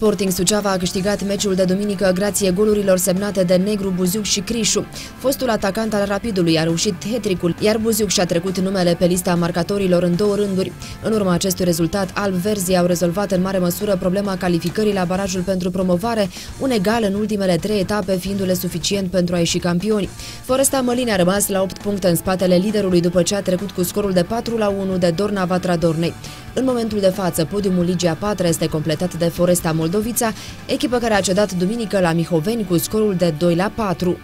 Sporting Suceava a câștigat meciul de duminică grație golurilor semnate de Negru, Buziuc și Crișu. Fostul atacant al Rapidului a reușit hetricul, iar Buziuc și-a trecut numele pe lista marcatorilor în două rânduri. În urma acestui rezultat, alb-verzii au rezolvat în mare măsură problema calificării la barajul pentru promovare, un egal în ultimele trei etape fiindu-le suficient pentru a ieși campioni. Foresta Măline a rămas la 8 puncte în spatele liderului după ce a trecut cu scorul de 4 la 1 de Dorna Vatra Dornei. În momentul de față, podiumul Ligii a 4 este completat de Foresta Moldovița, echipă care a cedat duminică la Mihoveni cu scorul de 2 la 4.